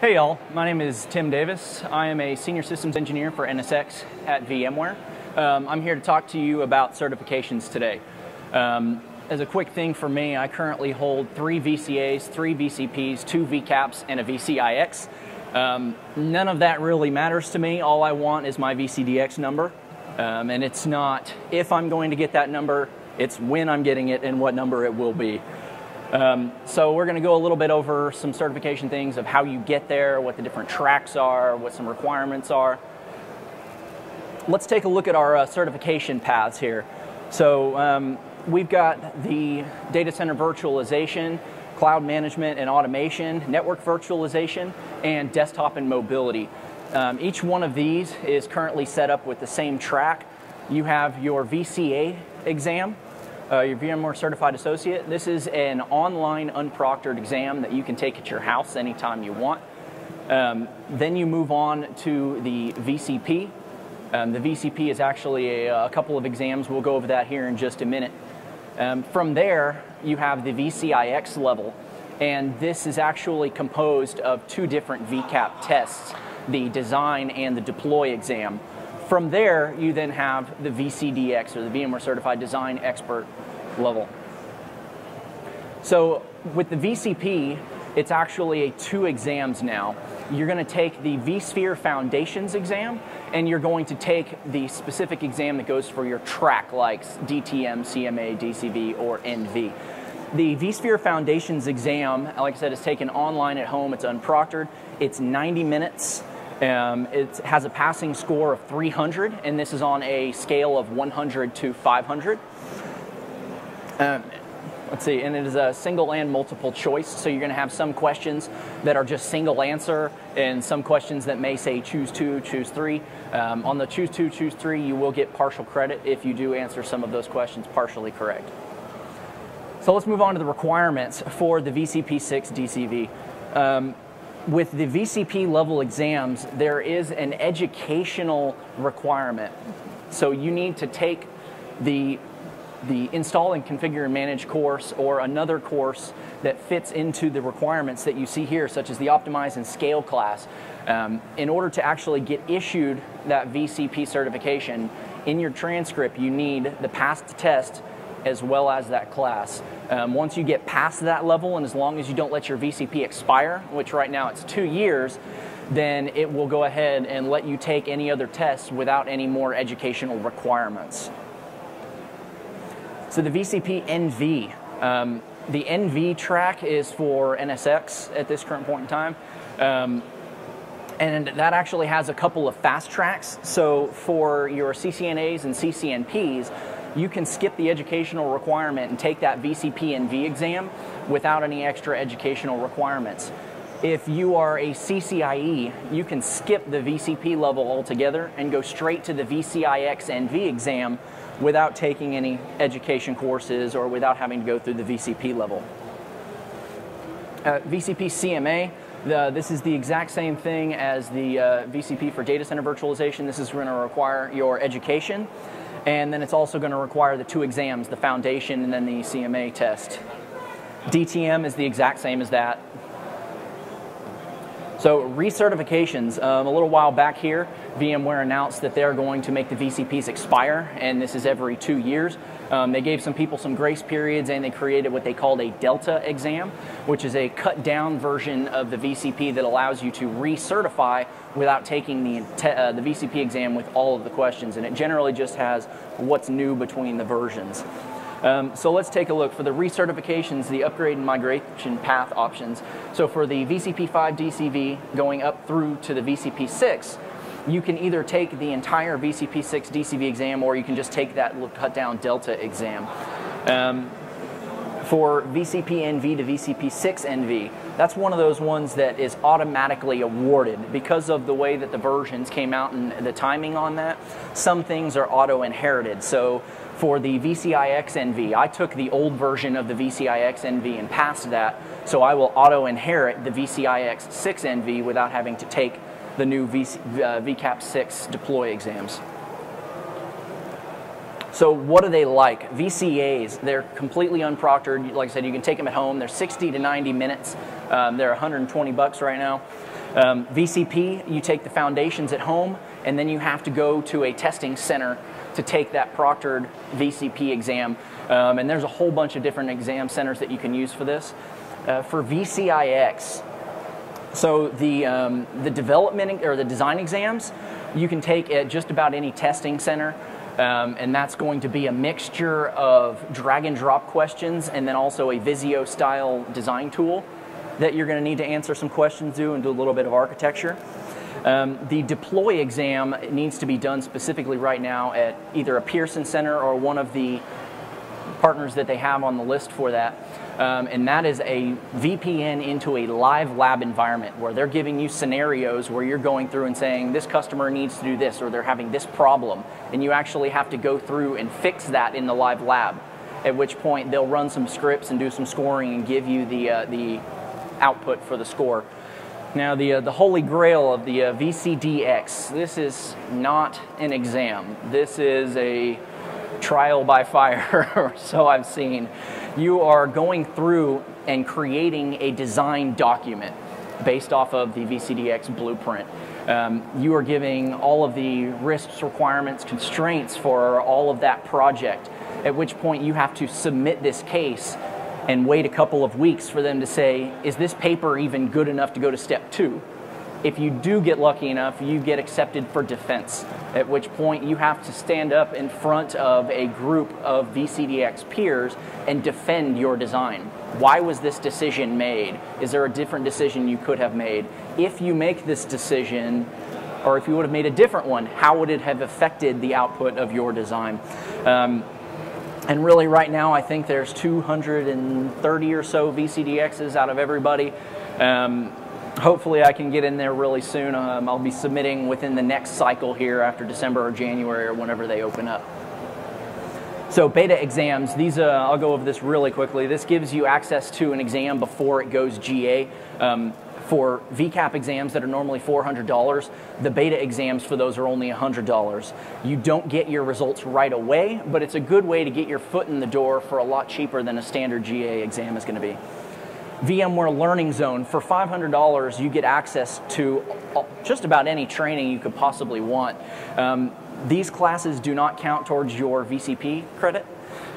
Hey y'all, my name is Tim Davis. I am a senior systems engineer for NSX at VMware. Um, I'm here to talk to you about certifications today. Um, as a quick thing for me, I currently hold three VCAs, three VCPs, two VCAPs, and a VCIX. Um, none of that really matters to me. All I want is my VCDX number. Um, and it's not if I'm going to get that number, it's when I'm getting it and what number it will be. Um, so we're going to go a little bit over some certification things of how you get there, what the different tracks are, what some requirements are. Let's take a look at our uh, certification paths here. So um, we've got the data center virtualization, cloud management and automation, network virtualization, and desktop and mobility. Um, each one of these is currently set up with the same track. You have your VCA exam, uh, your VMware Certified Associate. This is an online unproctored exam that you can take at your house anytime you want. Um, then you move on to the VCP. Um, the VCP is actually a, a, couple of exams. We'll go over that here in just a minute. Um, from there, you have the VCIX level, and this is actually composed of two different VCAP tests, the design and the deploy exam. From there, you then have the VCDX, or the VMware Certified Design Expert level. So with the VCP, it's actually a two exams now. You're going to take the vSphere Foundations exam, and you're going to take the specific exam that goes for your track, like DTM, CMA, DCV, or NV. The vSphere Foundations exam, like I said, is taken online at home. It's unproctored. It's 90 minutes. Um, it has a passing score of 300, and this is on a scale of 100 to 500. Um, let's see, and it is a single and multiple choice, so you're going to have some questions that are just single answer, and some questions that may say choose two, choose three. Um, on the choose two, choose three, you will get partial credit if you do answer some of those questions partially correct. So let's move on to the requirements for the VCP6 DCV. With the VCP level exams, there is an educational requirement. So you need to take the the install and configure and manage course or another course that fits into the requirements that you see here, such as the optimize and scale class. Um, in order to actually get issued that VCP certification, in your transcript, you need the passed test as well as that class. Um, once you get past that level, and as long as you don't let your VCP expire, which right now it's two years, then it will go ahead and let you take any other tests without any more educational requirements. So the VCP NV, um, the NV track is for NSX at this current point in time. Um, and that actually has a couple of fast tracks. So for your CCNAs and CCNPs, you can skip the educational requirement and take that VCP NV exam without any extra educational requirements. If you are a CCIE, you can skip the VCP level altogether and go straight to the VCIX NV exam without taking any education courses or without having to go through the VCP level. Uh, VCP CMA, the, this is the exact same thing as the uh, VCP for data center virtualization. This is going to require your education, and then it's also going to require the two exams, the foundation and then the CMA test. DTM is the exact same as that. So recertifications, um, a little while back here, VMware announced that they're going to make the VCPs expire, and this is every two years. Um, they gave some people some grace periods, and they created what they called a Delta exam, which is a cut down version of the VCP that allows you to recertify without taking the, uh, the VCP exam with all of the questions. And it generally just has what's new between the versions. Um, so let's take a look for the recertifications, the upgrade and migration path options. So for the VCP 5 DCV going up through to the VCP 6, you can either take the entire VCP 6 DCV exam or you can just take that cut down Delta exam. Um, for VCP NV to VCP 6 NV, that's one of those ones that is automatically awarded because of the way that the versions came out and the timing on that. Some things are auto inherited. So for the VCIX NV. I took the old version of the VCIX NV and passed that, so I will auto inherit the VCIX 6 NV without having to take the new VC, uh, VCAP 6 deploy exams. So what are they like? VCAs, they're completely unproctored. Like I said, you can take them at home. They're 60 to 90 minutes. Um, they're 120 bucks right now. Um, VCP, you take the foundations at home, and then you have to go to a testing center to take that proctored VCP exam. Um, and there's a whole bunch of different exam centers that you can use for this. Uh, for VCIX, so the, um, the development or the design exams, you can take at just about any testing center. Um, and that's going to be a mixture of drag and drop questions and then also a Visio style design tool that you're going to need to answer some questions to and do a little bit of architecture. Um, the deploy exam needs to be done specifically right now at either a Pearson Center or one of the partners that they have on the list for that. Um, and that is a VPN into a live lab environment where they're giving you scenarios where you're going through and saying this customer needs to do this or they're having this problem, and you actually have to go through and fix that in the live lab. At which point they'll run some scripts and do some scoring and give you the uh, the output for the score. Now, the, uh, the holy grail of the uh, VCDX, this is not an exam. This is a trial by fire, so I've seen. You are going through and creating a design document based off of the VCDX blueprint. Um, you are giving all of the risks, requirements, constraints for all of that project, at which point you have to submit this case and wait a couple of weeks for them to say, is this paper even good enough to go to step two? If you do get lucky enough, you get accepted for defense, at which point you have to stand up in front of a group of VCDX peers and defend your design. Why was this decision made? Is there a different decision you could have made? If you make this decision, or if you would have made a different one, how would it have affected the output of your design? Um, and really, right now, I think there's 230 or so VCDXs out of everybody. Um, hopefully, I can get in there really soon. Um, I'll be submitting within the next cycle here after December or January or whenever they open up. So beta exams, these uh, I'll go over this really quickly. This gives you access to an exam before it goes GA. Um, for VCAP exams that are normally $400, the beta exams for those are only $100. You don't get your results right away, but it's a good way to get your foot in the door for a lot cheaper than a standard GA exam is going to be. VMware Learning Zone, for $500, you get access to just about any training you could possibly want. Um, these classes do not count towards your VCP credit,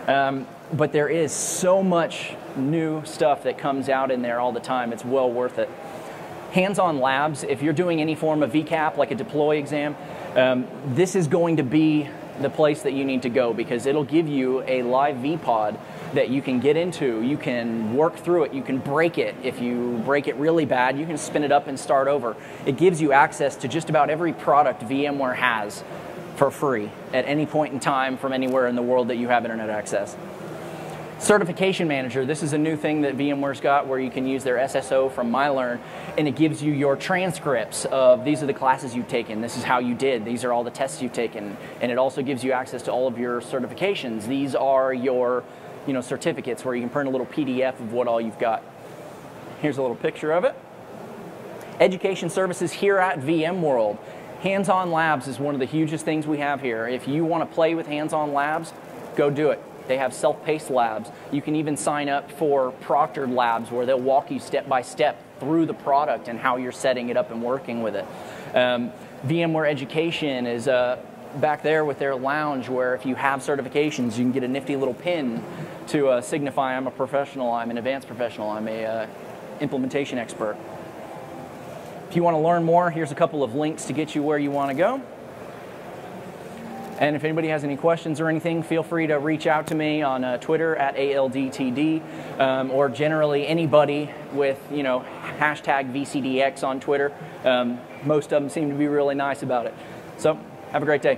um, but there is so much new stuff that comes out in there all the time. It's well worth it hands-on labs, if you're doing any form of VCAP, like a deploy exam, um, this is going to be the place that you need to go because it'll give you a live vPod that you can get into. You can work through it. You can break it. If you break it really bad, you can spin it up and start over. It gives you access to just about every product VMware has for free at any point in time from anywhere in the world that you have internet access. Certification Manager, this is a new thing that VMware's got where you can use their SSO from MyLearn and it gives you your transcripts of these are the classes you've taken, this is how you did, these are all the tests you've taken, and it also gives you access to all of your certifications. These are your you know, certificates where you can print a little PDF of what all you've got. Here's a little picture of it. Education services here at VMworld. Hands-on labs is one of the hugest things we have here. If you want to play with hands-on labs, go do it. They have self-paced labs. You can even sign up for proctored labs where they'll walk you step by step through the product and how you're setting it up and working with it. Um, VMware Education is uh, back there with their lounge where if you have certifications, you can get a nifty little pin to uh, signify I'm a professional, I'm an advanced professional, I'm a uh, implementation expert. If you want to learn more, here's a couple of links to get you where you want to go. And if anybody has any questions or anything, feel free to reach out to me on uh, Twitter at ALDTD um, or generally anybody with, you know, hashtag VCDX on Twitter. Um, most of them seem to be really nice about it. So have a great day.